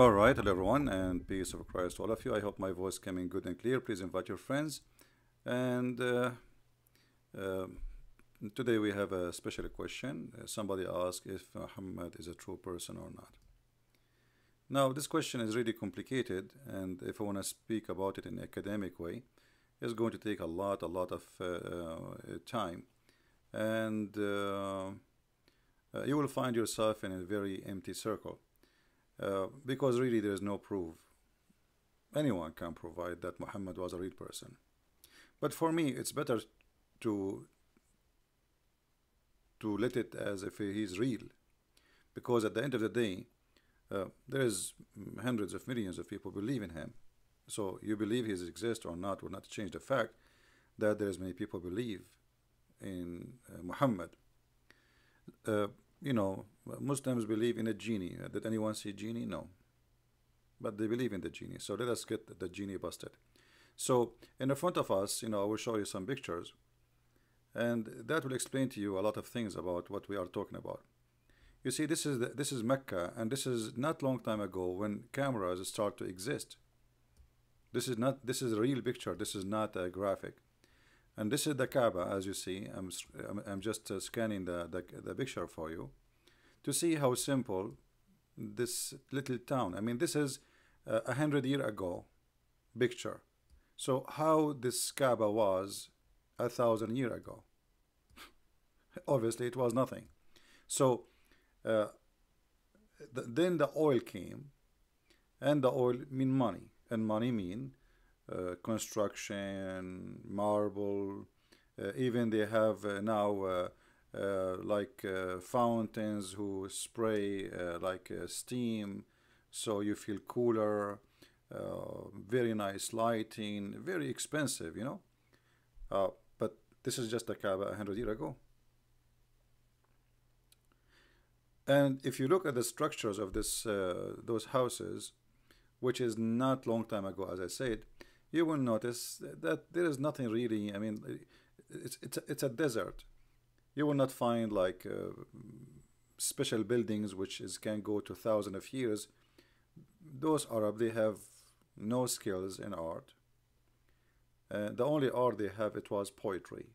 All right, hello everyone, and peace of Christ to all of you. I hope my voice came in good and clear. Please invite your friends. And uh, uh, today we have a special question. Uh, somebody asked if Muhammad is a true person or not. Now, this question is really complicated, and if I want to speak about it in an academic way, it's going to take a lot, a lot of uh, uh, time, and uh, you will find yourself in a very empty circle uh, because really there is no proof. Anyone can provide that Muhammad was a real person. But for me, it's better to to let it as if he's real, because at the end of the day, uh, there is hundreds of millions of people believe in him. So you believe he exists or not will not change the fact that there is many people believe in uh, Muhammad. Uh, you know, Muslims believe in a genie. Uh, did anyone see genie? No. But they believe in the genie. So let us get the genie busted. So in the front of us, you know, I will show you some pictures. And that will explain to you a lot of things about what we are talking about. You see, this is the, this is Mecca, and this is not long time ago when cameras start to exist. This is not this is a real picture. This is not a graphic. And this is the Kaaba, as you see. I'm, I'm just uh, scanning the, the, the picture for you to see how simple this little town. I mean, this is uh, a hundred year ago picture. So how this Kaaba was a thousand year ago? Obviously, it was nothing. So uh, th then the oil came, and the oil mean money, and money mean uh, construction, marble. Uh, even they have uh, now Uh, like uh, fountains who spray uh, like steam, so you feel cooler. very nice lighting, very expensive, you know. but this is just a Kaaba 100 years ago. And if you look at the structures of this, uh, those houses, which is not long time ago, as I said, you will notice that there is nothing really. I mean, it's it's a, it's a desert. You will not find like uh, special buildings which is can go to thousands of years. Those Arab they have no skills in art. Uh, the only art they have it was poetry.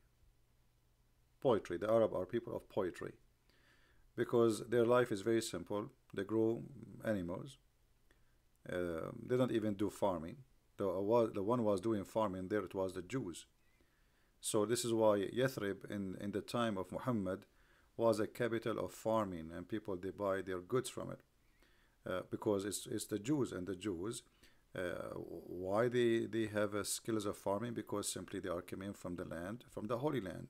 Poetry. The Arab are people of poetry because their life is very simple. They grow animals. Uh, they don't even do farming the, was, the one was doing farming there, it was the Jews. So this is why Yathrib in, in the time of Muhammad was a capital of farming and people they buy their goods from it. Uh, because it's, it's the Jews and the Jews uh, why they, they have skills of farming? Because simply they are coming from the land from the Holy Land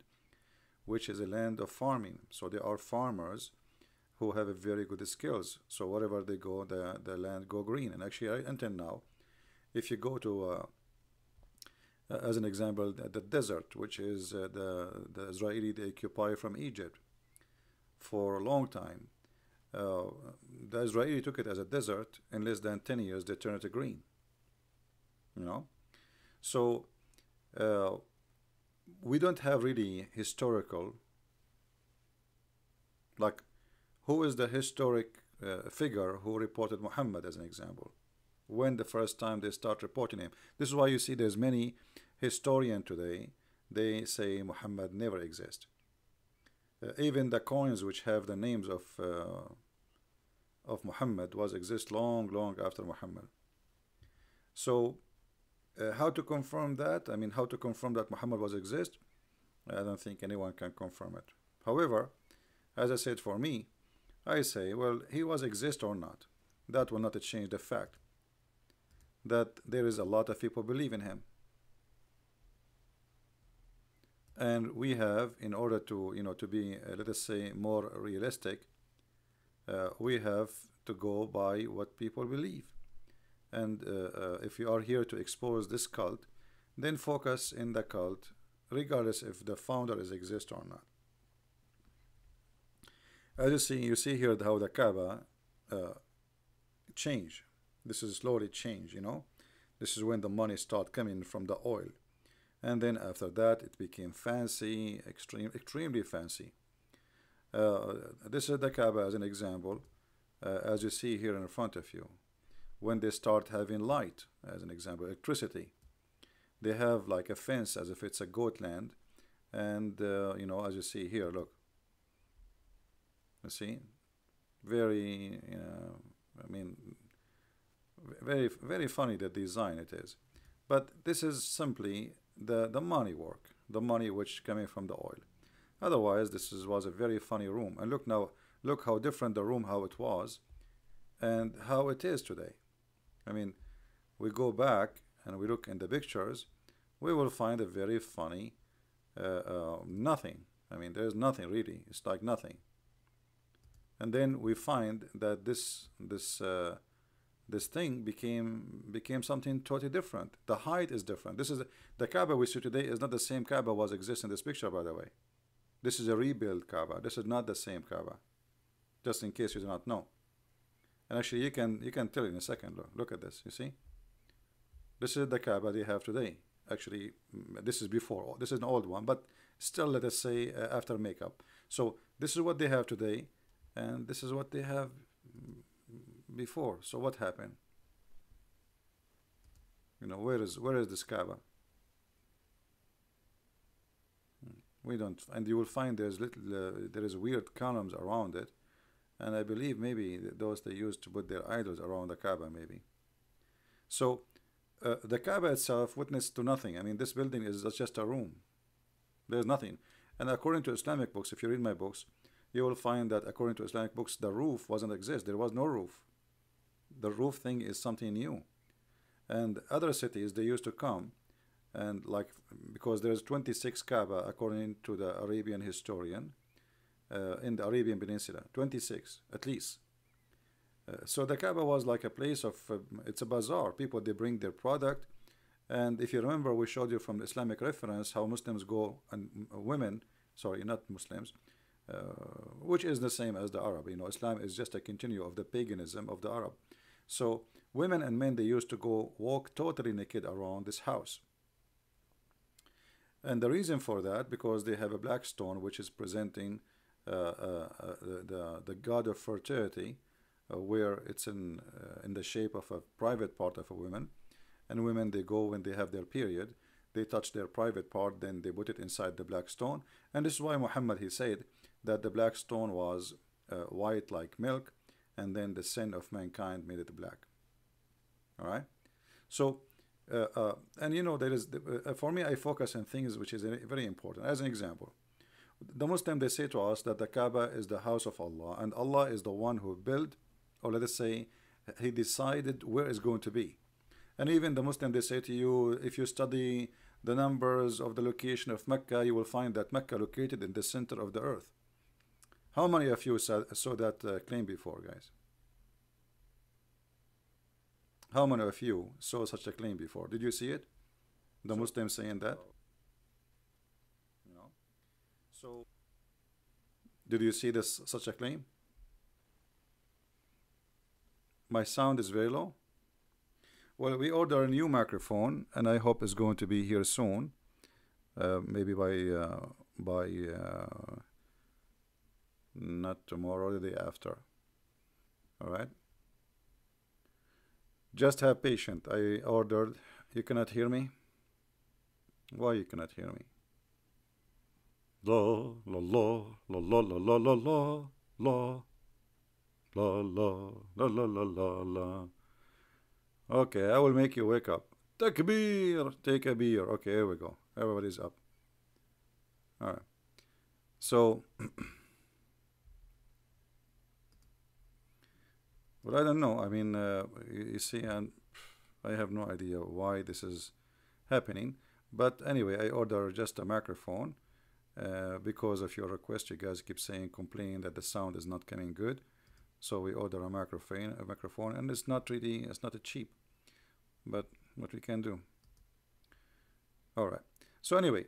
which is a land of farming. So they are farmers who have a very good skills. So wherever they go the, the land go green. And actually until now if you go to uh, as an example the desert which is uh, the the Israeli they occupy from Egypt for a long time. Uh, the Israeli took it as a desert. In less than 10 years they turned it to green you know? So uh, we don't have really historical like who is the historic uh, figure who reported Muhammad as an example? When the first time they start reporting him. This is why you see there's many historian today, they say Muhammad never existed. Uh, even the coins which have the names of uh, of Muhammad was exist long, long after Muhammad. So uh, how to confirm that? I mean, how to confirm that Muhammad was exist? I don't think anyone can confirm it. However, as I said for me, I say, well, he was exist or not. That will not change the fact that there is a lot of people believe in him and we have in order to you know to be uh, let us say more realistic uh, we have to go by what people believe. And uh, uh if you are here to expose this cult then focus in the cult regardless if the founder is exist or not. As you see you see here how the Kaaba uh, change. This is slowly change you know. This is when the money start coming from the oil and then after that it became fancy extreme extremely fancy uh, this is the Kaaba as an example uh, as you see here in front of you when they start having light, as an example, electricity. They have like a fence as if it's a goat land. And, uh, you know, as you see here, look. You see? Very, you know, I mean, very, very funny the design it is. But this is simply the, the money work, the money which coming from the oil. Otherwise, this is, was a very funny room. And look now, look how different the room, how it was, and how it is today. I mean, we go back and we look in the pictures, we will find a very funny uh, uh, nothing. I mean, there's nothing really. It's like nothing. And then we find that this this uh, this thing became became something totally different. The height is different. This is the Kaaba we see today is not the same Kaaba was exist in this picture, by the way. This is a rebuilt Kaaba. This is not the same Kaaba. Just in case you do not know. And actually, you can you can tell in a second. Look, look at this. You see, this is the Kaaba they have today. Actually, mm, this is before. This is an old one, but still, let us say uh, after makeup. So this is what they have today, and this is what they have before. So what happened? You know, where is where is this Kaaba? Hmm, we don't, and you will find there's little, uh, there is weird columns around it and I believe maybe those they used to put their idols around the Kaaba maybe. So uh, the Kaaba itself witnessed to nothing. I mean, this building is just a room. There's nothing. And according to Islamic books, if you read my books, you will find that according to Islamic books, the roof wasn't exist. There was no roof. The roof thing is something new. And other cities, they used to come and like, because there's 26 Kaaba according to the Arabian historian, uh, in the Arabian Peninsula, 26 at least. Uh, so the Kaaba was like a place of, uh, it's a bazaar. People, they bring their product. And if you remember, we showed you from the Islamic reference how Muslims go, and women, sorry, not Muslims, uh, which is the same as the Arab. You know, Islam is just a continue of the paganism of the Arab. So women and men, they used to go walk totally naked around this house. And the reason for that, because they have a black stone which is presenting uh, uh, uh, the, the god of fertility, where it's in, in the shape of a private part of a woman. And women, they go when they have their period, they touch their private part, then they put it inside the black stone. And this is why Muhammad, he said that the black stone was white like milk, and then the sin of mankind made it black. All right? So, uh, uh, and you know, there is, uh, for me, I focus on things which is very important. As an example, the Muslim they say to us that the Kaaba is the house of Allah and Allah is the one who built or let us say he decided where it's going to be and even the Muslim they say to you if you study the numbers of the location of Mecca you will find that Mecca located in the center of the earth how many of you saw, saw that uh, claim before guys how many of you saw such a claim before did you see it the so, Muslim saying that No. so, did you see this such a claim? My sound is very low. Well, we order a new microphone, and I hope it's going to be here soon. Uh, maybe by uh, by uh, not tomorrow, the day after. All right. Just have patience. I ordered. You cannot hear me. Why you cannot hear me? La la la la la la la la la la la la la la la la Okay, I will make you wake up. Takbir, take a beer. Okay, here we go. Everybody's up. All right. So, well, I don't know. I mean, uh, you, see, and I have no idea why this is happening. But anyway, I order just a microphone uh, because of your request you guys keep saying complaining that the sound is not coming good. So we order a microphone a microphone and it's not really it's not a cheap. But what we can do. All right so anyway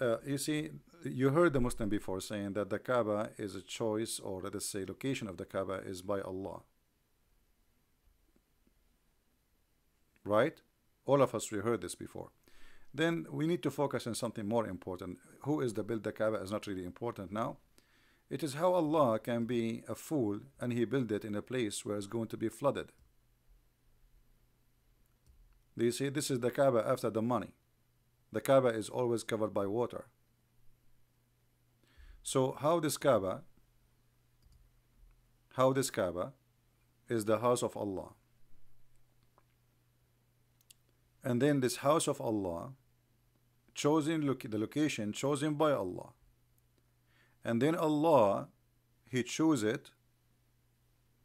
uh, you see you heard the Muslim before saying that the Kaaba is a choice or let us say location of the Kaaba is by Allah right all of us we heard this before then we need to focus on something more important. Who is the build the Kaaba is not really important now. It is how Allah can be a fool and he build it in a place where it's going to be flooded. Do you see? This is the Kaaba after the money. The Kaaba is always covered by water. So how this Kaaba, how this Kaaba is the house of Allah. And then this house of Allah, chosen look the location chosen by Allah. And then Allah, He chose it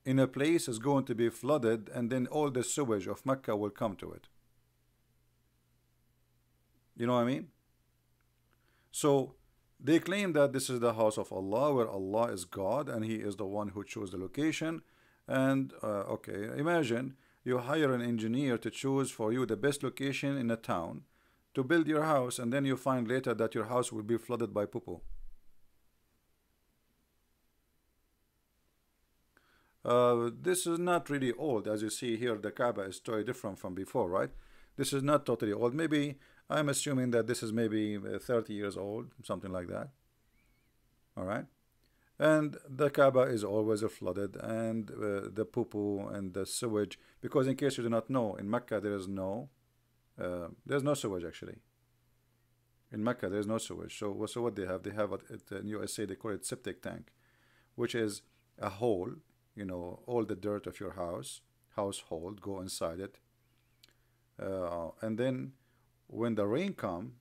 in a place is going to be flooded and then all the sewage of Mecca will come to it. You know what I mean? So they claim that this is the house of Allah where Allah is God and He is the one who chose the location. And uh, okay, imagine you hire an engineer to choose for you the best location in a town to build your house and then you find later that your house will be flooded by poo Uh, this is not really old. As you see here the Kaaba is totally different from before right? This is not totally old. Maybe I'm assuming that this is maybe uh, 30 years old something like that. All right and the Kaaba is always flooded and uh, the poo poo and the sewage because in case you do not know in Mecca there is no uh, there's no sewage actually. In Mecca there's no sewage. So, so what they have they have it in USA they call it septic tank which is a hole you know all the dirt of your house household go inside it. Uh, and then when the rain come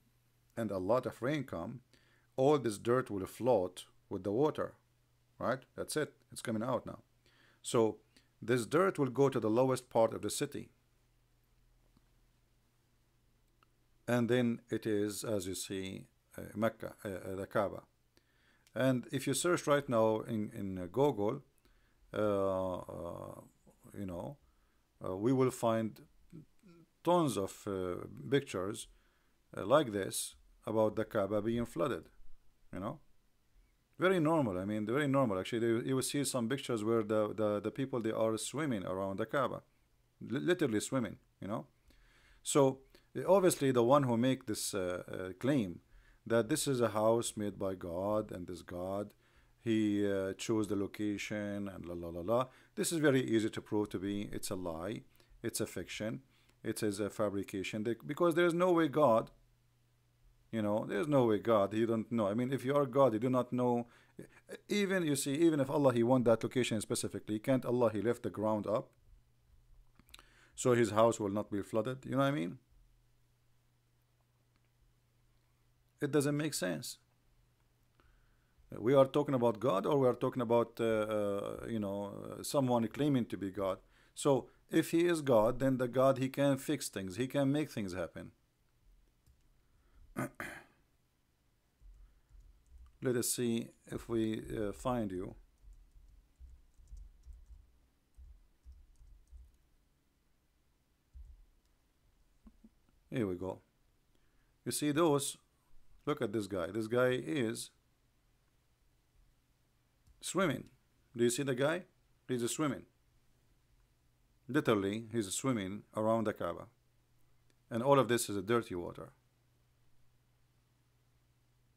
and a lot of rain come all this dirt will float with the water right? That's it. It's coming out now. So this dirt will go to the lowest part of the city. And then it is as you see uh, Mecca uh, uh the Kaaba. And if you search right now in in uh, Google uh, uh, you know, we will find tons of pictures like this about the Kaaba being flooded, you know. Very normal. I mean, very normal. Actually, you will see some pictures where the, the, the people, they are swimming around the Kaaba. Literally swimming, you know. So, obviously, the one who make this uh, uh, claim that this is a house made by God and this God he uh, chose the location and la la la la. This is very easy to prove to be. It's a lie. It's a fiction. It is a fabrication. They, because there is no way God. You know, there's no way God. You don't know. I mean, if you are God, you do not know. Even you see, even if Allah He want that location specifically, can't Allah He lift the ground up, so His house will not be flooded. You know what I mean? It doesn't make sense we are talking about God or we are talking about uh, uh, you know someone claiming to be God so if he is God then the God he can fix things he can make things happen let us see if we uh, find you here we go you see those look at this guy this guy is swimming. Do you see the guy? He's swimming. Literally, he's swimming around the Kaaba. And all of this is a dirty water.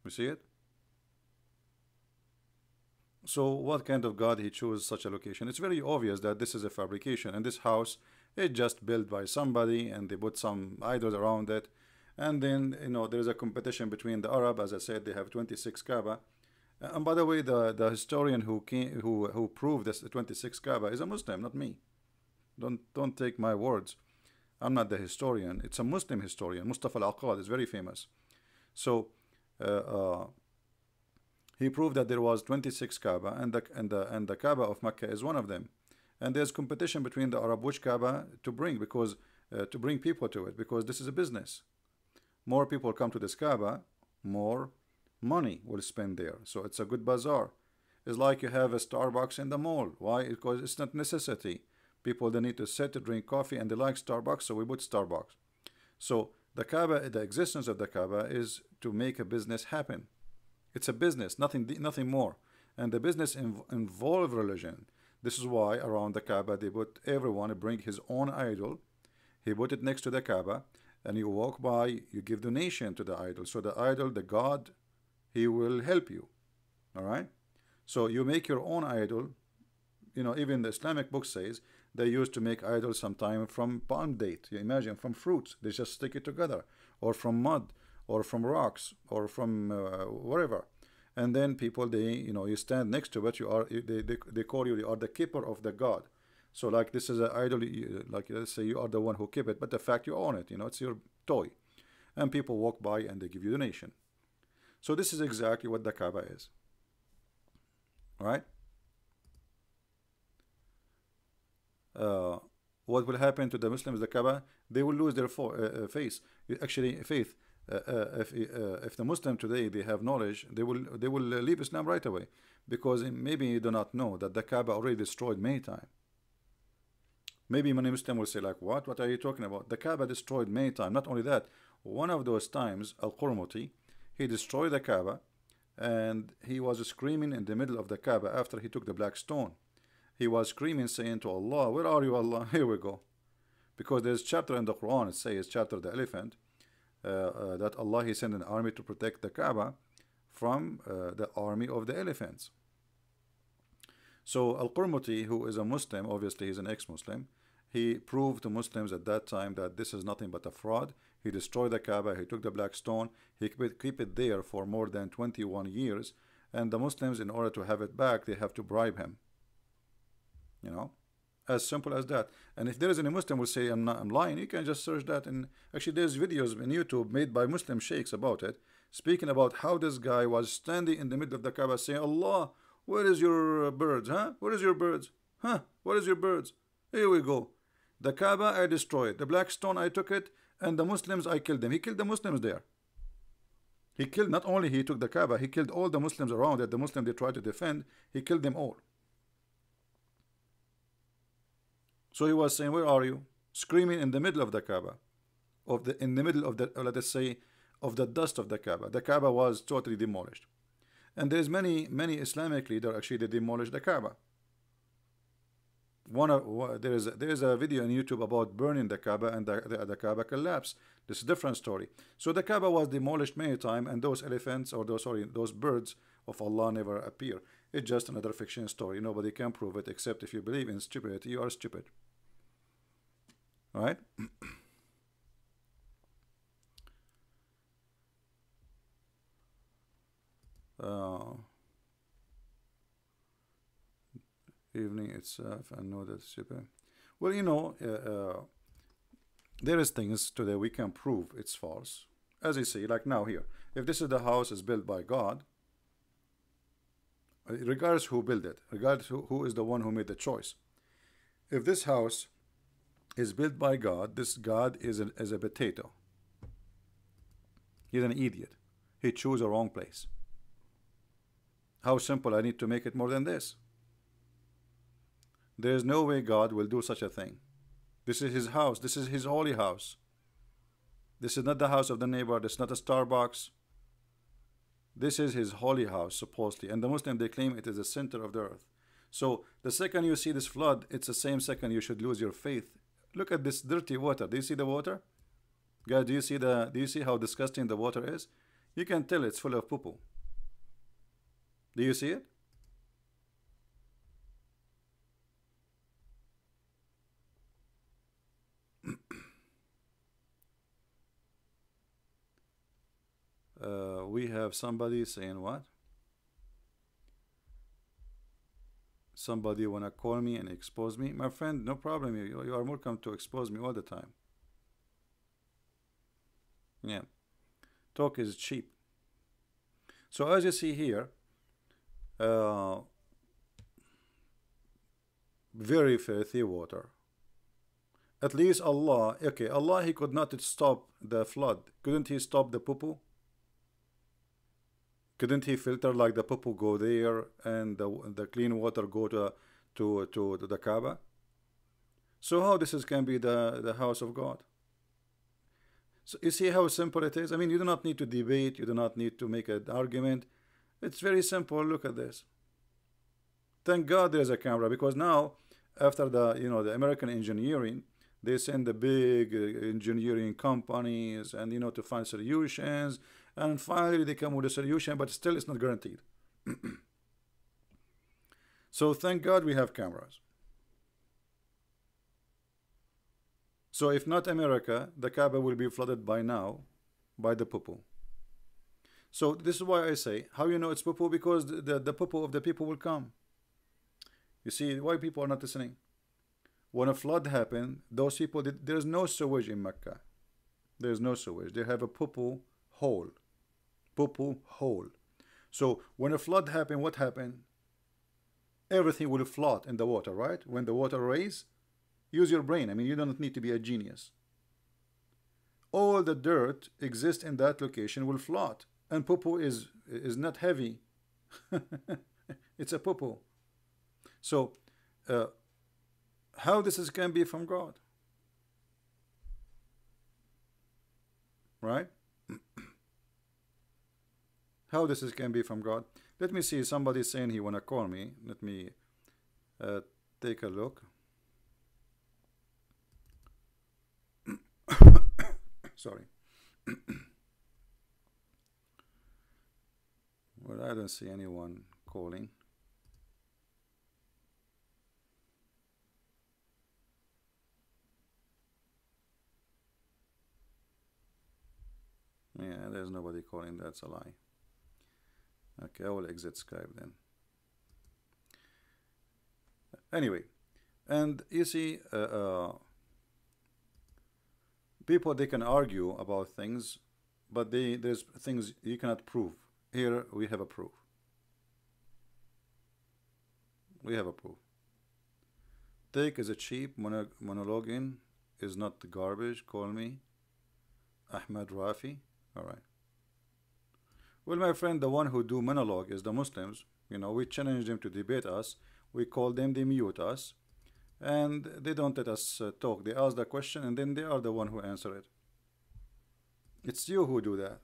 You see it? So what kind of God he chose such a location? It's very obvious that this is a fabrication and this house is just built by somebody and they put some idols around it. And then, you know, there's a competition between the Arab, as I said, they have 26 Kaaba uh, and by the way, the, the historian who came, who who proved this 26 Kaaba is a Muslim, not me. Don't don't take my words. I'm not the historian. It's a Muslim historian. Mustafa al-Aqad is very famous. So he proved that there was 26 Kaaba and the and the and the Kaaba of Mecca is one of them. And there's competition between the Arab which Kaaba to bring because uh, to bring people to it because this is a business. More people come to this Kaaba, more money will spend there. So it's a good bazaar. It's like you have a Starbucks in the mall. Why? Because it's not necessity. People they need to sit to drink coffee and they like Starbucks, so we put Starbucks. So the Kaaba, the existence of the Kaaba is to make a business happen. It's a business, nothing, nothing more. And the business inv involve religion. This is why around the Kaaba they put everyone to bring his own idol. He put it next to the Kaaba, and you walk by, you give donation to the idol. So the idol, the God he will help you all right so you make your own idol you know, even the Islamic book says they used to make idols sometime from palm date. You imagine from fruits, they just stick it together, or from mud, or from rocks, or from uh, wherever. And then people, they, you know, you stand next to it, you are, they, they, they call you, you are the keeper of the God. So like this is an idol, like let's say you are the one who keep it, but the fact you own it, you know, it's your toy. And people walk by and they give you donation. So this is exactly what the Kaaba is. Right? Uh, what will happen to the Muslims, the Kaaba? They will lose their uh, uh, faith. Actually, faith. Uh, uh, if if the Muslim today they have knowledge, they will they will leave Islam right away, because maybe you do not know that the Kaaba already destroyed many times. Maybe many Muslim will say like, what? What are you talking about? The Kaaba destroyed many times. Not only that, one of those times, Al-Qurmuti, he destroyed the Kaaba and he was screaming in the middle of the Kaaba after he took the black stone. He was screaming saying to Allah, where are you Allah? Here we go. Because there's chapter in the Quran, it says, chapter the elephant, uh, uh, that Allah he sent an army to protect the Kaaba from uh, the army of the elephants. So Al-Qurmuti, who is a Muslim, obviously he's an ex-Muslim, he proved to Muslims at that time that this is nothing but a fraud. He destroyed the Kaaba, he took the black stone, he kept, keep it there for more than 21 years, and the Muslims, in order to have it back, they have to bribe him. You know, as simple as that. And if there is any Muslim will say I'm not I'm lying, you can just search that. And actually, there's videos in YouTube made by Muslim sheikhs about it, speaking about how this guy was standing in the middle of the Kaaba saying, Allah, where is your birds? Huh? Where is your birds? Huh? Where is your birds? Here we go. The Kaaba I destroyed. The black stone I took it. And the Muslims I killed them. He killed the Muslims there. He killed, not only he took the Kaaba, he killed all the Muslims around it. The Muslims they tried to defend. He killed them all. So he was saying, where are you? Screaming in the middle of the Kaaba. Of the, in the middle of the, uh, let us say, of the dust of the Kaaba. The Kaaba was totally demolished. And there's many, many Islamic leaders actually they demolished the Kaaba one of there is a, there is a video on YouTube about burning the Kaaba and the, the, the Kaaba collapsed. This is a different story. So the Kaaba was demolished many times, and those elephants or those sorry those birds of Allah never appear. It's just another fiction story. Nobody can prove it except if you believe in stupidity. You are stupid. Right. uh, evening itself I know that's super well you know uh, uh, there is things today we can prove it's false as you see like now here if this is the house is built by God regardless who built it regardless who, who is the one who made the choice if this house is built by God this God is a, is a potato he's an idiot he chose a wrong place how simple I need to make it more than this there is no way God will do such a thing. This is his house. This is his holy house. This is not the house of the neighbor. This is not a Starbucks. This is his holy house, supposedly. And the Muslim, they claim it is the center of the earth. So the second you see this flood, it's the same second you should lose your faith. Look at this dirty water. Do you see the water? Guys, do you see the do you see how disgusting the water is? You can tell it's full of poo-poo. Do you see it? Uh, we have somebody saying what? Somebody wanna call me and expose me? My friend, no problem. You, you are welcome to expose me all the time. Yeah. Talk is cheap. So as you see here, uh, very filthy water. At least Allah, okay, Allah, He could not stop the flood. Couldn't He stop the poo-poo? Couldn't he filter like the poo go there and the, the clean water go to to to, to the Kaaba? So how this is can be the the house of God? So you see how simple it is. I mean, you do not need to debate. You do not need to make an argument. It's very simple. Look at this. Thank God there's a camera because now, after the you know the American engineering, they send the big uh, engineering companies and you know to find solutions and finally they come with a solution but still it's not guaranteed So thank God we have cameras. So if not America, the Kaaba will be flooded by now by the popo. So this is why I say, how you know it's popo? Because the, the, the popo of the people will come. You see why people are not listening? When a flood happened, those people, did, there's no sewage in Mecca. There's no sewage. They have a popo hole. Popo hole. So when a flood happened, what happened? Everything will float in the water, right? When the water raise, use your brain. I mean, you don't need to be a genius. All the dirt exists in that location will float. And popo is is not heavy. it's a popo. So, uh, how this is can be from God? Right? How this is can be from God? Let me see. Somebody saying he wanna call me. Let me uh, take a look. Sorry. well, I don't see anyone calling. Yeah, there's nobody calling. That's a lie. Okay, I will exit Skype then. Anyway, and you see, uh, uh, people they can argue about things, but they there's things you cannot prove. Here we have a proof. We have a proof. Take is a cheap mono monologuing is not garbage. Call me Ahmed Rafi. All right. Well, my friend, the one who do monologue is the Muslims. You know, we challenge them to debate us. We call them, they mute us. And they don't let us uh, talk. They ask the question and then they are the one who answer it. It's you who do that.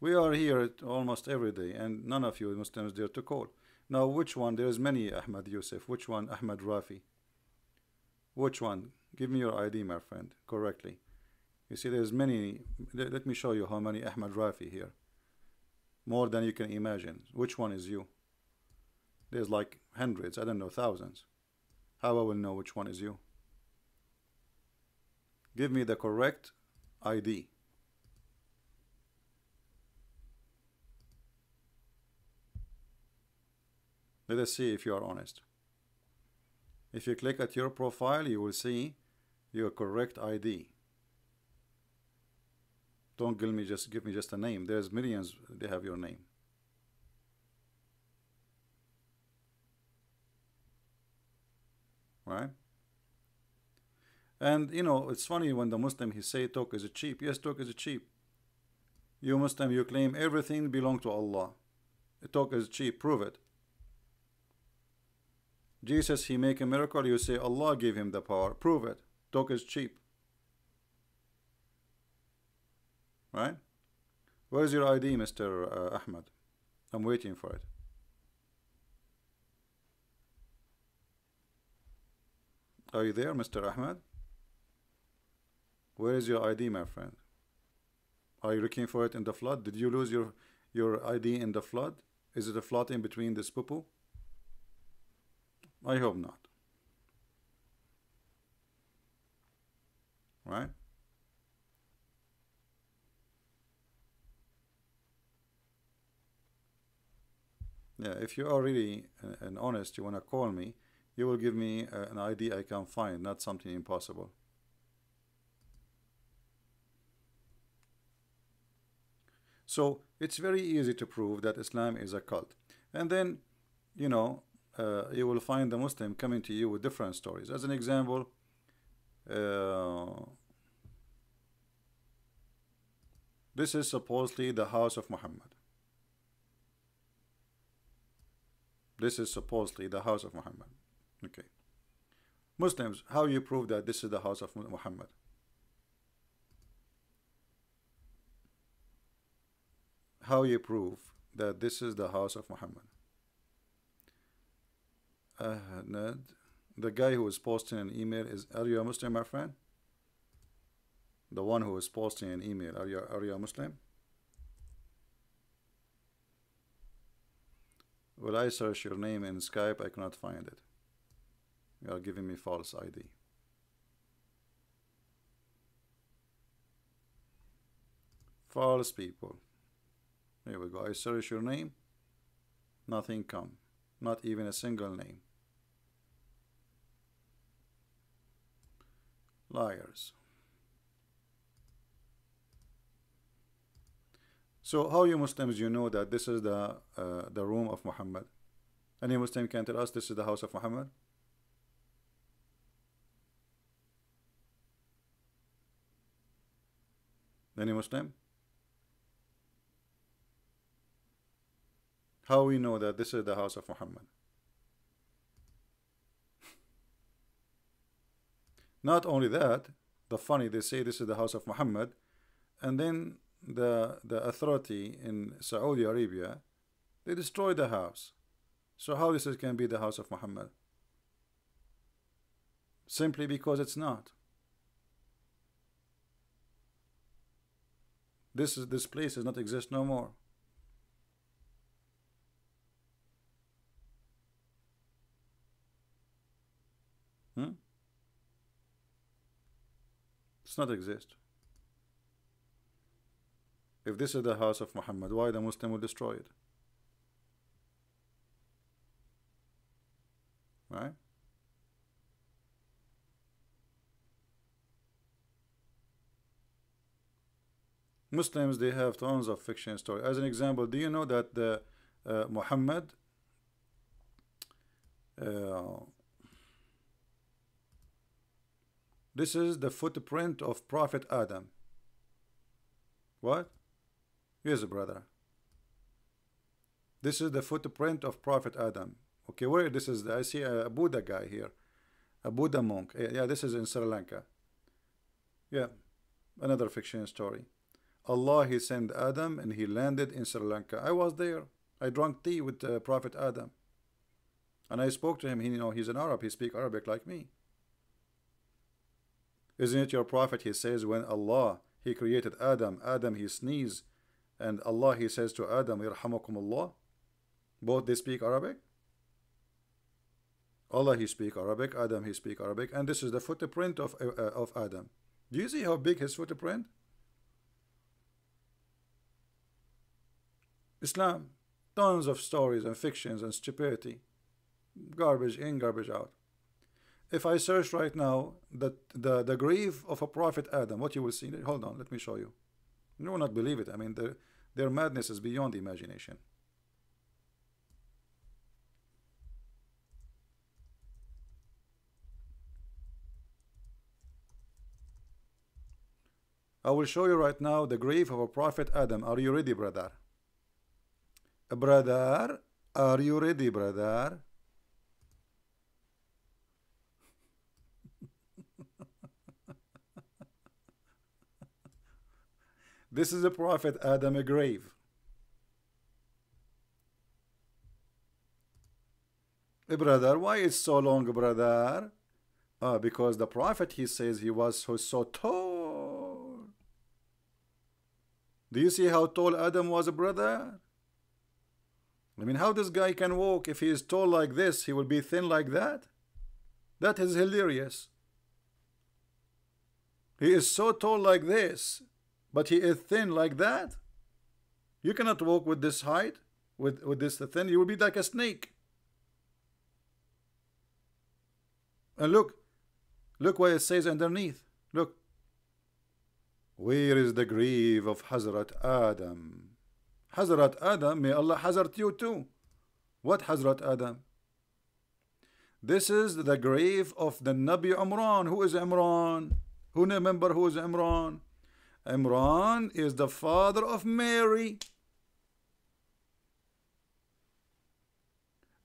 We are here almost every day and none of you Muslims dare to call. Now, which one? There's many Ahmad Yusuf. Which one? Ahmad Rafi. Which one? Give me your ID, my friend, correctly. You see, there's many. Let me show you how many Ahmad Rafi here. More than you can imagine. Which one is you? There's like hundreds, I don't know, thousands. How I will know which one is you? Give me the correct ID. Let us see if you are honest. If you click at your profile, you will see your correct ID. Don't give me just give me just a name. There's millions. They have your name. Right? And you know, it's funny when the Muslim he say talk is cheap. Yes, talk is cheap. You Muslim, you claim everything belong to Allah. Talk is cheap. Prove it. Jesus, he make a miracle. You say Allah gave him the power. Prove it. Talk is cheap. Right? Where's your ID, Mr. Uh, Ahmed? I'm waiting for it. Are you there, Mr. Ahmed? Where is your ID, my friend? Are you looking for it in the flood? Did you lose your your ID in the flood? Is it a flood in between this poo I hope not. Right? Yeah, if you are really uh, and honest, you want to call me, you will give me uh, an ID I can find, not something impossible. So it's very easy to prove that Islam is a cult. And then, you know, uh, you will find the Muslim coming to you with different stories. As an example, uh, this is supposedly the house of Muhammad. This is supposedly the house of Muhammad. Okay. Muslims, how you prove that this is the house of Muhammad? How you prove that this is the house of Muhammad? Uh, the guy who is posting an email is are you a Muslim, my friend? The one who is posting an email, are you are you a Muslim? Will I search your name in Skype? I cannot find it. You are giving me false ID. False people. Here we go. I search your name. Nothing come. Not even a single name. Liars. So how you Muslims you know that this is the uh, the room of Muhammad? Any Muslim can tell us this is the house of Muhammad? Any Muslim? How we know that this is the house of Muhammad? Not only that, the funny they say this is the house of Muhammad, and then the the authority in Saudi Arabia, they destroyed the house. So how this can be the house of Muhammad? Simply because it's not. This is this place does not exist no more. Hmm? Does not exist. If this is the house of Muhammad, why the Muslim will destroy it? Right? Muslims they have tons of fiction story. As an example, do you know that the uh, Muhammad uh, this is the footprint of Prophet Adam. What? Yes, brother. This is the footprint of Prophet Adam. Okay, where this is? I see a Buddha guy here, a Buddha monk. Yeah, this is in Sri Lanka. Yeah, another fiction story. Allah he sent Adam and he landed in Sri Lanka. I was there. I drank tea with uh, Prophet Adam, and I spoke to him. He, you know, he's an Arab. He speak Arabic like me. Isn't it your prophet? He says when Allah he created Adam, Adam he sneezed and Allah he says to Adam Allah both they speak Arabic? Allah he speak Arabic Adam he speak Arabic and this is the footprint of, uh, of Adam. Do you see how big his footprint? Islam tons of stories and fictions and stupidity. Garbage in garbage out. If I search right now that the, the grave of a prophet Adam what you will see hold on let me show you. You will not believe it. I mean the their madness is beyond imagination. I will show you right now the grave of a prophet Adam. Are you ready, brother? Brother, are you ready, brother? This is the prophet Adam a grave. Hey, brother, why is so long, brother? Uh, because the prophet, he says he was so, so tall. Do you see how tall Adam was, brother? I mean, how this guy can walk if he is tall like this, he will be thin like that? That is hilarious. He is so tall like this, but he is thin like that. You cannot walk with this height, with, with this thin. You will be like a snake. And look, look what it says underneath. Look. Where is the grave of Hazrat Adam? Hazrat Adam, may Allah hazard you too. What Hazrat Adam? This is the grave of the Nabi Imran. Who is Imran? Who remember who is Imran? Imran is the father of Mary.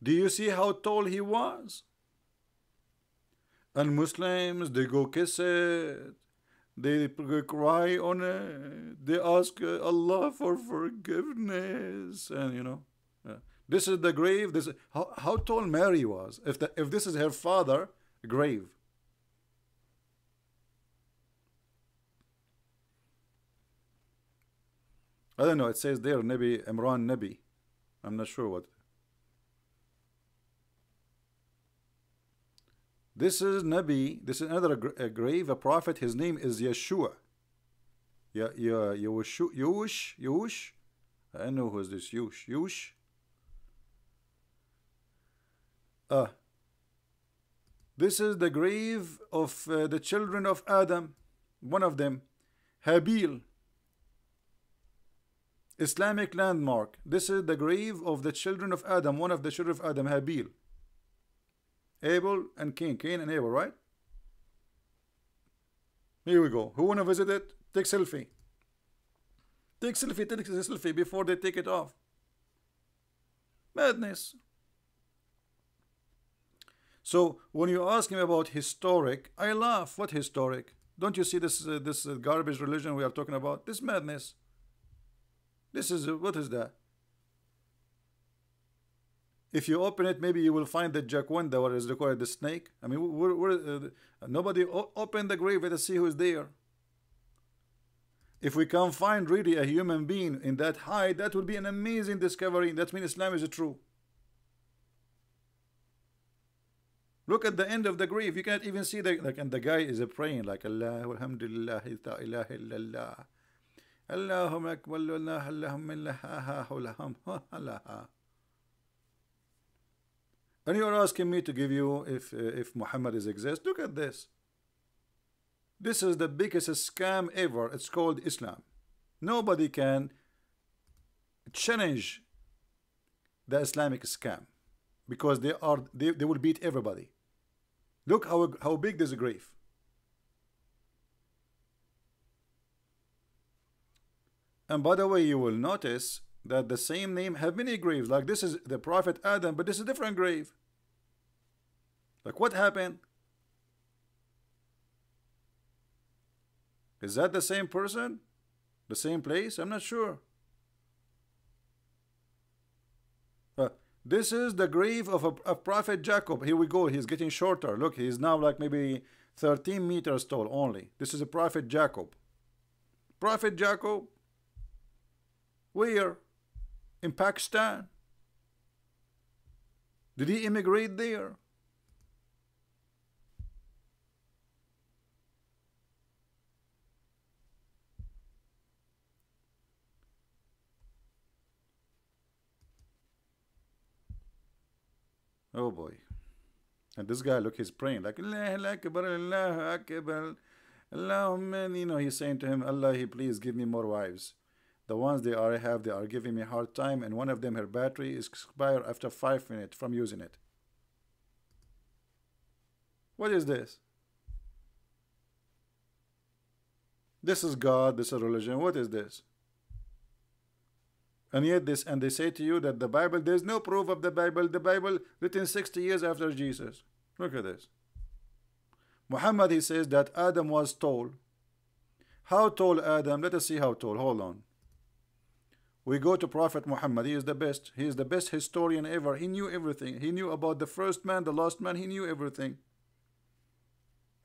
Do you see how tall he was? And Muslims, they go kiss it. They cry on it. They ask Allah for forgiveness. And you know, this is the grave. This is, how, how tall Mary was. If, the, if this is her father, grave. I don't know. It says there Nabi Imran Nabi. I'm not sure what. This is Nabi. This is another grave, a prophet. His name is Yeshua. Yeah, yeah, Yush, Yush, Yush. I know who is this Yush, Yush. Ah. This is the grave of uh, the children of Adam, one of them, Habil. Islamic landmark. This is the grave of the children of Adam. One of the children of Adam, Habil. Abel and Cain. Cain and Abel, right? Here we go. Who want to visit it? Take selfie. Take selfie, take selfie before they take it off. Madness. So when you ask him about historic, I laugh. What historic? Don't you see this uh, this uh, garbage religion we are talking about? This madness. This is uh, what is that? If you open it, maybe you will find the Jaquanda, what is required, the snake. I mean, we're, we're, uh, nobody open the grave to see who's there. If we can find really a human being in that height, that would be an amazing discovery. That means Islam is true. Look at the end of the grave. You can't even see the like, and the guy is praying like Allah, Alhamdulillah, la ilaha illallah. Allahumma akbar, Allahumma and you're asking me to give you if uh, if Muhammad is exist. Look at this. This is the biggest scam ever. It's called Islam. Nobody can challenge the Islamic scam because they are they, they will beat everybody. Look how how big this grave. And by the way, you will notice that the same name have many graves. Like this is the Prophet Adam, but this is a different grave. Like what happened? Is that the same person? The same place? I'm not sure. Uh, this is the grave of, a, of Prophet Jacob. Here we go. He's getting shorter. Look, he's now like maybe 13 meters tall only. This is a Prophet Jacob. Prophet Jacob? Where? in Pakistan? Did he immigrate there? Oh boy. And this guy, look, he's praying like Allah Akbar, Allah Akbar, Allahumma, you know, he's saying to him, Allah, he please give me more wives. The ones they already have, they are giving me hard time, and one of them, her battery is expired after five minutes from using it. What is this? This is God, this is religion. What is this? And yet this, and they say to you that the Bible, there's no proof of the Bible. The Bible written 60 years after Jesus. Look at this. Muhammad, he says that Adam was tall. How tall Adam? Let us see how tall. Hold on we go to Prophet Muhammad. He is the best. He is the best historian ever. He knew everything. He knew about the first man, the last man. He knew everything.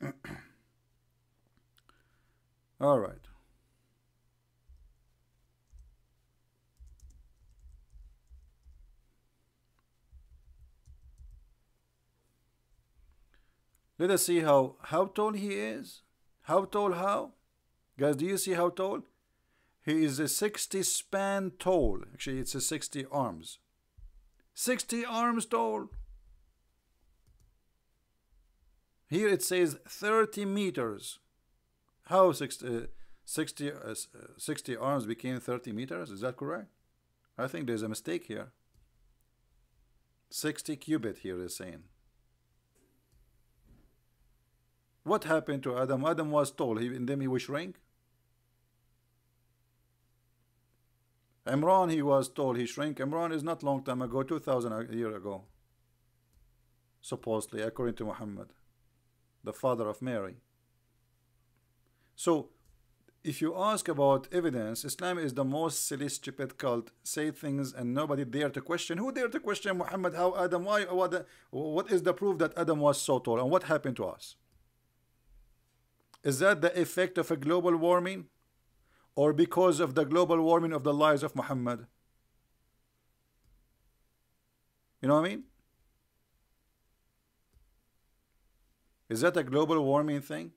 All right. Let us see how how tall he is. How tall? How? Guys, do you see how tall? He is a 60 span tall. Actually, it's a 60 arms. 60 arms tall. Here it says 30 meters. How 60, uh, 60, uh, 60 arms became 30 meters? Is that correct? I think there's a mistake here. 60 cubit here is saying. What happened to Adam? Adam was tall, he, and then he was shrink. Imran, he was told he shrank. Imran is not long time ago, 2000 a year ago. Supposedly, according to Muhammad, the father of Mary. So, if you ask about evidence, Islam is the most silly, stupid cult. Say things and nobody dare to question. Who dare to question Muhammad? How Adam? Why? What, what is the proof that Adam was so tall? And what happened to us? Is that the effect of a global warming? Or because of the global warming of the lies of Muhammad. You know what I mean? Is that a global warming thing?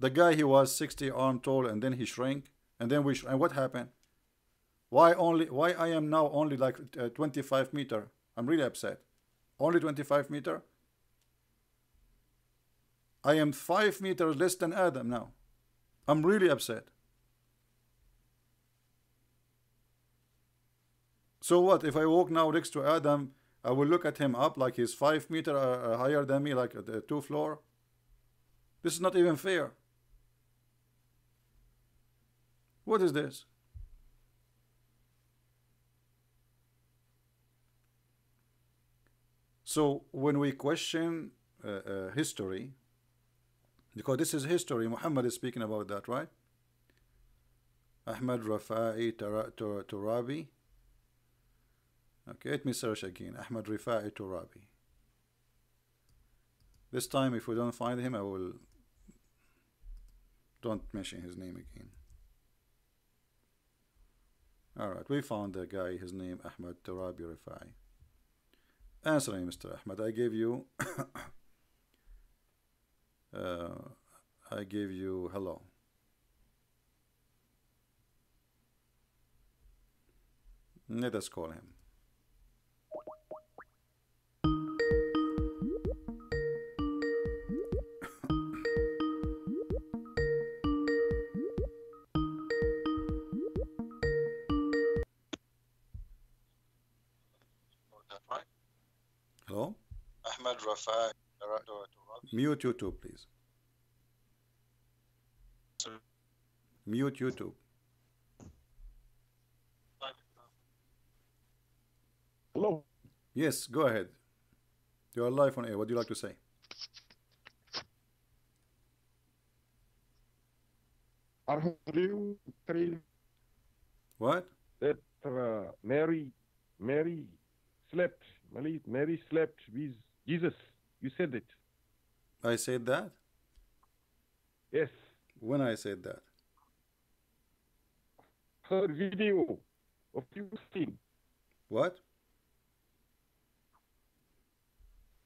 The guy he was 60 arm tall and then he shrank and then we and what happened? Why only why I am now only like uh, 25 meter? I'm really upset. Only 25 meter? I am 5 meters less than Adam now. I'm really upset. So what? If I walk now next to Adam I will look at him up like he's 5 meter uh, uh higher than me like uh, two floor. This is not even fair. What is this? So when we question uh, uh, history because this is history Muhammad is speaking about that right Ahmad Rafa'i Turabi Okay, let me search again. Ahmad Rafa'i Turabi. This time, if we don't find him, I will. Don't mention his name again. Alright, we found the guy, his name Ahmad Turabi Rafa'i. Answer me, Mr. Ahmad. I gave you. Uh, I gave you hello. Let us call him. Hello? Ahmed Rafa. Mute YouTube, please. Mute YouTube. Hello. Yes, go ahead. You are live on air. What do you like to say? Are you What? that uh, Mary, Mary slept Mary, Mary slept with Jesus. You said it. I said that? Yes. When I said that? Her video of you seen. What?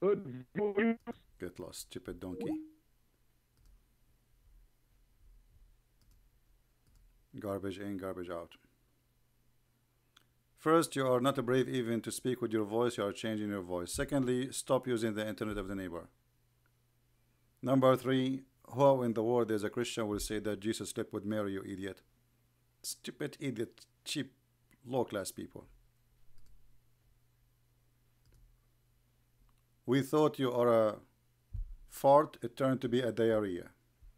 Her video. Get lost, stupid donkey. Garbage in, garbage out. First, you are not brave even to speak with your voice, you are changing your voice. Secondly, stop using the internet of the neighbor. Number three, who in the world is a Christian will say that Jesus slept with Mary, you idiot? Stupid idiot, cheap, low class people. We thought you are a fart, it turned to be a diarrhea.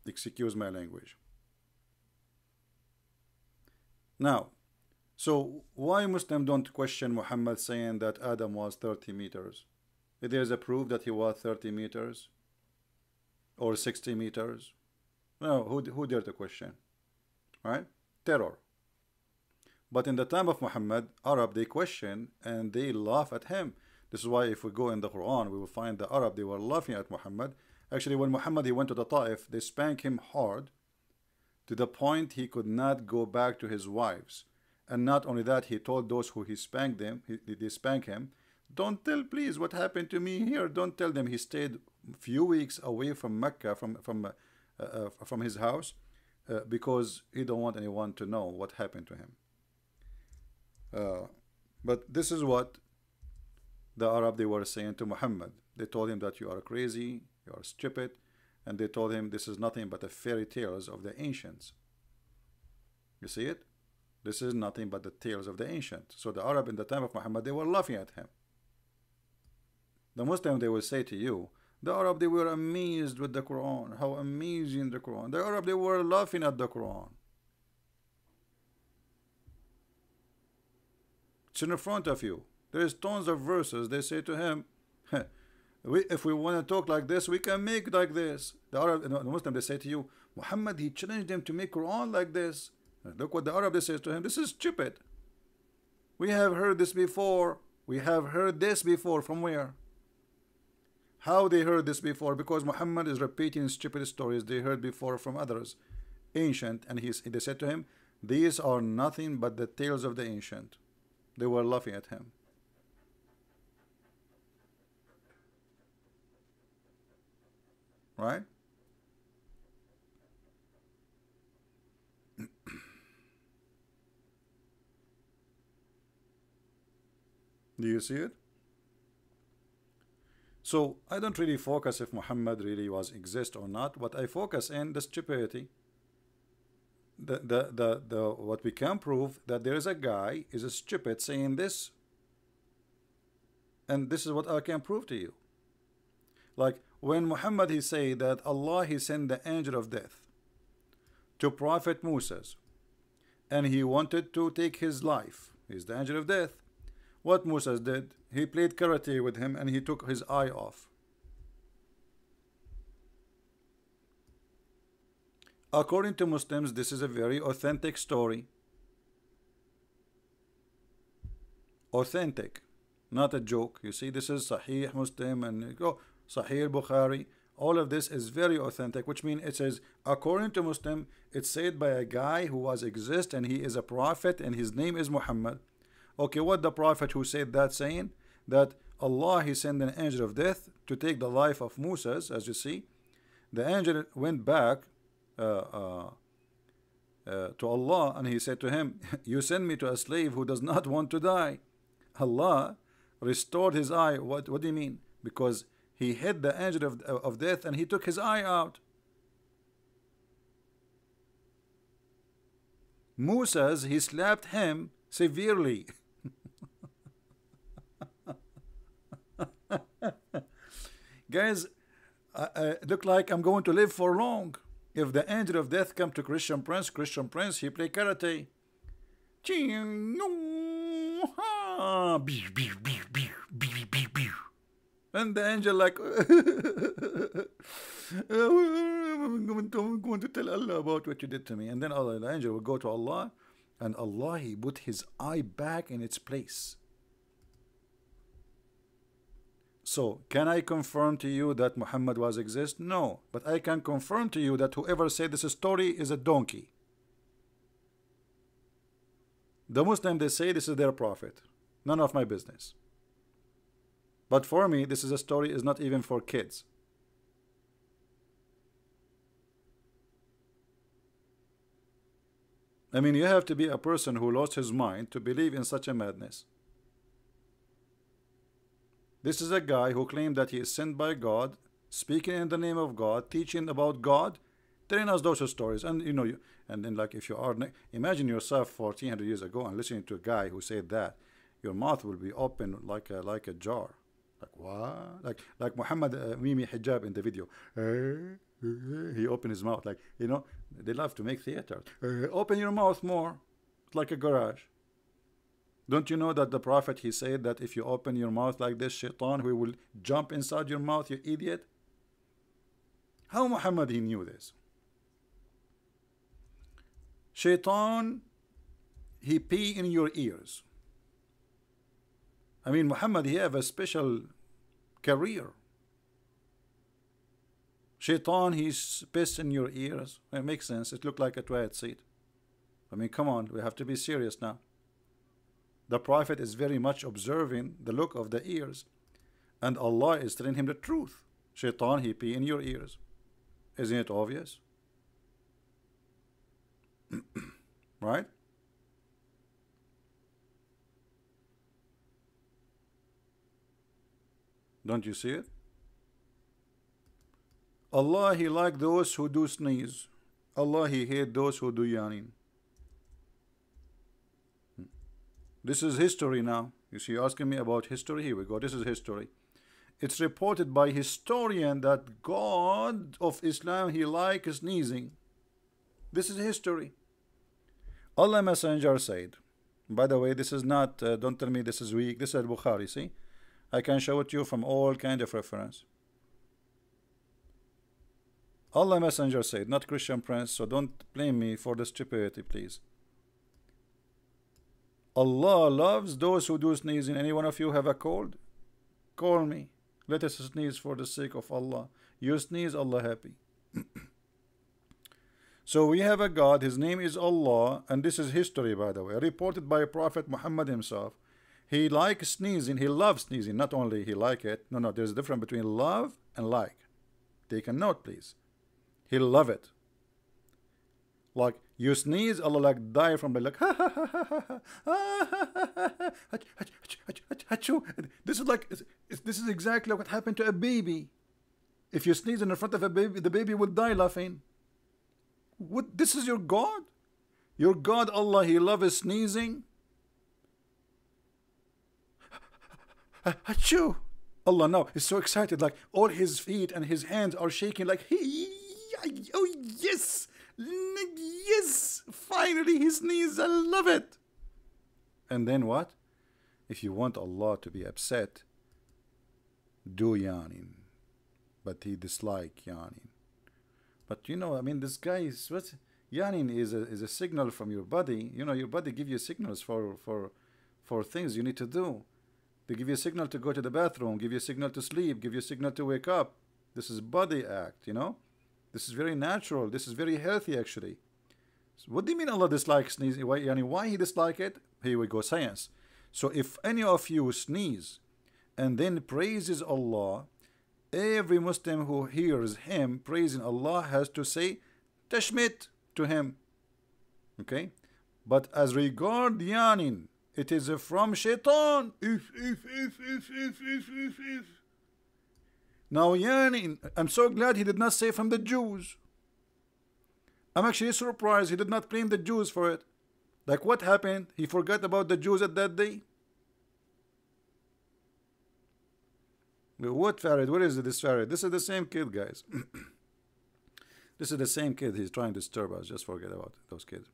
Excuse my language. Now, so why Muslims don't question Muhammad saying that Adam was 30 meters? There's a proof that he was 30 meters or 60 meters, no, who, who dare to question? Right? Terror. But in the time of Muhammad, Arab they question and they laugh at him. This is why if we go in the Quran, we will find the Arab they were laughing at Muhammad. Actually, when Muhammad he went to the Taif, they spank him hard to the point he could not go back to his wives and not only that, he told those who he spanked them, he, they spank him, don't tell please what happened to me here. Don't tell them. He stayed few weeks away from Mecca, from from uh, uh, from his house, uh, because he don't want anyone to know what happened to him. Uh, but this is what the Arab they were saying to Muhammad. They told him that you are crazy, you are stupid, and they told him this is nothing but the fairy tales of the ancients. You see it? This is nothing but the tales of the ancient. So the Arab in the time of Muhammad, they were laughing at him. The Muslim, they will say to you, the Arab, they were amazed with the Quran. How amazing the Quran. The Arab, they were laughing at the Quran. It's in front of you. There is tons of verses. They say to him, we, if we want to talk like this, we can make like this. The Arab, the Muslim, they say to you, Muhammad, he challenged them to make Quran like this. Look what the Arab says to him. This is stupid. We have heard this before. We have heard this before. From where? How they heard this before? Because Muhammad is repeating stupid stories they heard before from others, ancient, and he, they said to him, These are nothing but the tales of the ancient. They were laughing at him. right? Do you see it? So I don't really focus if Muhammad really was exist or not. What I focus in the stupidity. The, the the the what we can prove that there is a guy is a stupid saying this and this is what I can prove to you like when Muhammad he say that Allah he sent the angel of death to Prophet Moses and he wanted to take his life he's the angel of death what Moses did he played karate with him and he took his eye off. According to Muslims this is a very authentic story. Authentic not a joke. You see this is Sahih Muslim and oh, Sahih Bukhari. All of this is very authentic which means it says according to Muslim it's said by a guy who was exist and he is a prophet and his name is Muhammad okay what the prophet who said that saying? That Allah he sent an angel of death to take the life of Moses as you see. The angel went back uh, uh, uh, to Allah and he said to him you send me to a slave who does not want to die. Allah restored his eye. What, what do you mean? Because he hit the angel of, of death and he took his eye out. Moses he slapped him severely guys I, look like I'm going to live for long. If the angel of death come to Christian Prince Christian Prince he play karate. And the angel like I'm going to tell Allah about what you did to me. And then Allah the angel will go to Allah and Allah he put his eye back in its place so can I confirm to you that Muhammad was exist? No. But I can confirm to you that whoever said this story is a donkey. The Muslim they say this is their prophet. None of my business. But for me, this is a story is not even for kids. I mean, you have to be a person who lost his mind to believe in such a madness. This is a guy who claimed that he is sent by God, speaking in the name of God, teaching about God, telling us those stories. And you know, you, and then like if you are, imagine yourself 1400 years ago and listening to a guy who said that, your mouth will be open like a, like a jar. Like what? Like like Muhammad uh, Mimi Hijab in the video. Eh, eh, eh. he opened his mouth like you know they love to make theater. open your mouth more. Like a garage. Don't you know that the Prophet he said that if you open your mouth like this, shaitan we will jump inside your mouth, you idiot? How Muhammad he knew this? Shaitan he pee in your ears. I mean, Muhammad, he have a special career. Shaitan, he piss in your ears. It makes sense. It looked like a toilet seat. I mean, come on, we have to be serious now. The Prophet is very much observing the look of the ears. And Allah is telling him the truth. Shaitan, he pee in your ears. Isn't it obvious? right? Don't you see it? Allah he like those who do sneeze. Allah he hate those who do yawning. This is history now. You see, asking me about history. Here we go. This is history. It's reported by historian that God of Islam he like sneezing. This is history. Allah Messenger said. By the way, this is not. Uh, don't tell me this is weak. This is Bukhari. See. I can show it to you from all kind of reference. Allah Messenger said, not Christian Prince, so don't blame me for the stupidity, please. Allah loves those who do sneezing. Any one of you have a cold? Call me. Let us sneeze for the sake of Allah. You sneeze, Allah happy. so we have a God, his name is Allah, and this is history, by the way, reported by Prophet Muhammad himself. He likes sneezing. He loves sneezing. Not only he like it. No, no. There's a difference between love and like. Take a note, please. He'll love it. Like you sneeze, Allah like die from the like This is like this is exactly what happened to a baby. If you sneeze in front of a baby, the baby will die laughing. What this is your God? Your God Allah, He loves sneezing. Achoo! Allah now is so excited, like all his feet and his hands are shaking, like he, oh yes, yes, finally his knees, I love it. And then what? If you want Allah to be upset, do yawning, but he dislike yawning. But you know, I mean, this guy is what yawning is a is a signal from your body. You know, your body give you signals for for for things you need to do. They give you a signal to go to the bathroom, give you a signal to sleep, give you a signal to wake up. This is body act, you know? This is very natural. This is very healthy, actually. So what do you mean Allah dislikes sneezing? Why, yani why he dislike it? Here we go, science. So if any of you sneeze and then praises Allah, every Muslim who hears him praising Allah has to say tashmit to him. Okay? But as regard yawning, it is from shaitan. If, if, if, if, if, if, if, if. Now, yani, I'm so glad he did not say from the Jews. I'm actually surprised he did not blame the Jews for it. Like what happened? He forgot about the Jews at that day? What Farid? What is this Farid? This is the same kid, guys. this is the same kid. He's trying to disturb us. Just forget about those kids.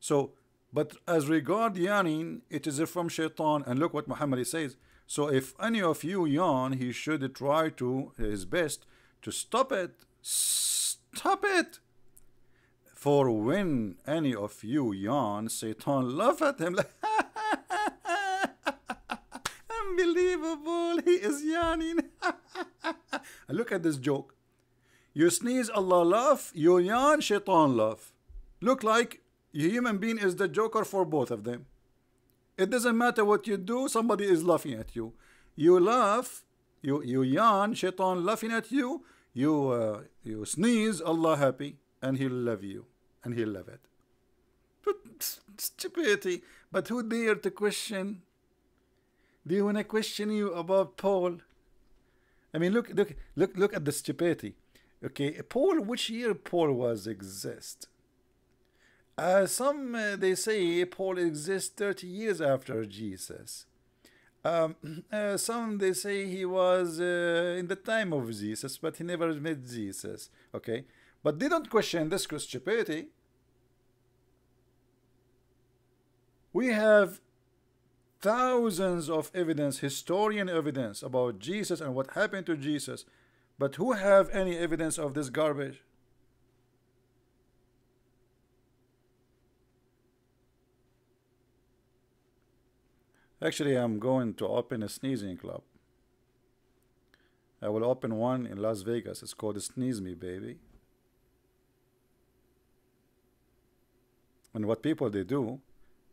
So, but as regard yawning, it is from shaitan. And look what Muhammad says. So if any of you yawn, he should try to his best to stop it. Stop it. For when any of you yawn, Satan laugh at him Unbelievable, he is yawning. Look at this joke. You sneeze, Allah laugh. You yawn, Shaitan laugh. Look like a human being is the joker for both of them. It doesn't matter what you do, somebody is laughing at you. You laugh, you, you yawn, shaitan laughing at you, you, uh, you sneeze, Allah happy, and he'll love you, and he'll love it. But stupidity. But who dare to question? Do you want to question you about Paul? I mean, look, look, look, look at the stupidity. Okay, Paul, which year Paul was exist? Uh, some uh, they say Paul exists 30 years after Jesus. Um, uh, some they say he was uh, in the time of Jesus, but he never met Jesus. Okay, but they don't question this stupidity. We have thousands of evidence, historian evidence about Jesus and what happened to Jesus, but who have any evidence of this garbage? Actually, I'm going to open a sneezing club. I will open one in Las Vegas. It's called Sneeze Me Baby. And what people they do,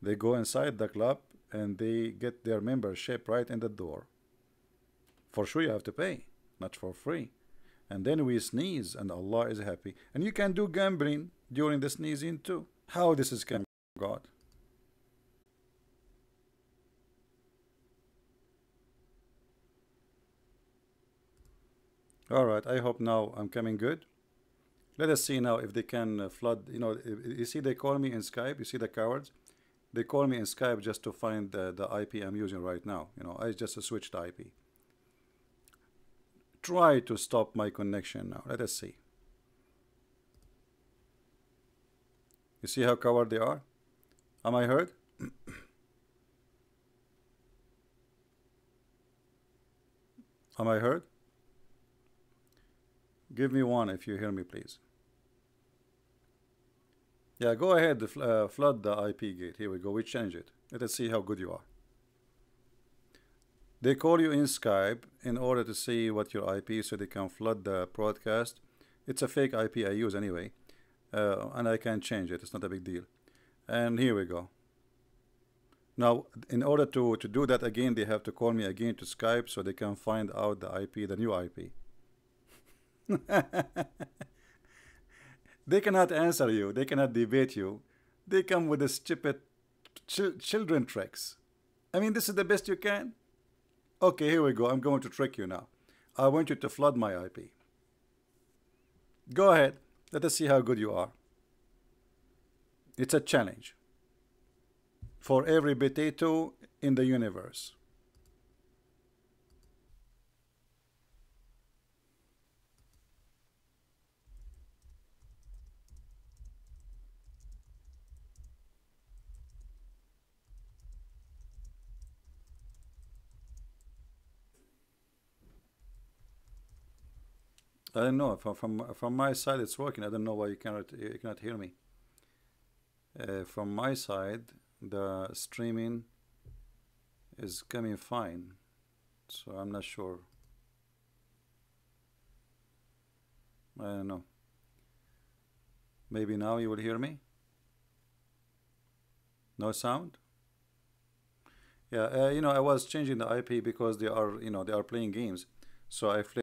they go inside the club and they get their membership right in the door. For sure you have to pay, not for free. And then we sneeze and Allah is happy. And you can do gambling during the sneezing too. How this is can God? All right, I hope now I'm coming good. Let us see now if they can uh, flood, you know, you see they call me in Skype, you see the cowards? They call me in Skype just to find the, the IP I'm using right now. You know, I just switched IP. Try to stop my connection now. Let us see. You see how coward they are? Am I heard? Am I heard? Give me one if you hear me, please. Yeah, go ahead, uh, flood the IP gate. Here we go. We change it. Let us see how good you are. They call you in Skype in order to see what your IP so they can flood the broadcast. It's a fake IP I use anyway. Uh, and I can change it. It's not a big deal. And here we go. Now, in order to, to do that again, they have to call me again to Skype so they can find out the IP, the new IP. they cannot answer you. They cannot debate you. They come with the stupid ch children tricks. I mean, this is the best you can. Okay, here we go. I'm going to trick you now. I want you to flood my IP. Go ahead. Let us see how good you are. It's a challenge for every potato in the universe. I don't know from from from my side it's working. I don't know why you cannot you cannot hear me. Uh, from my side, the streaming is coming fine, so I'm not sure. I don't know. Maybe now you will hear me. No sound. Yeah, uh, you know I was changing the IP because they are you know they are playing games, so I.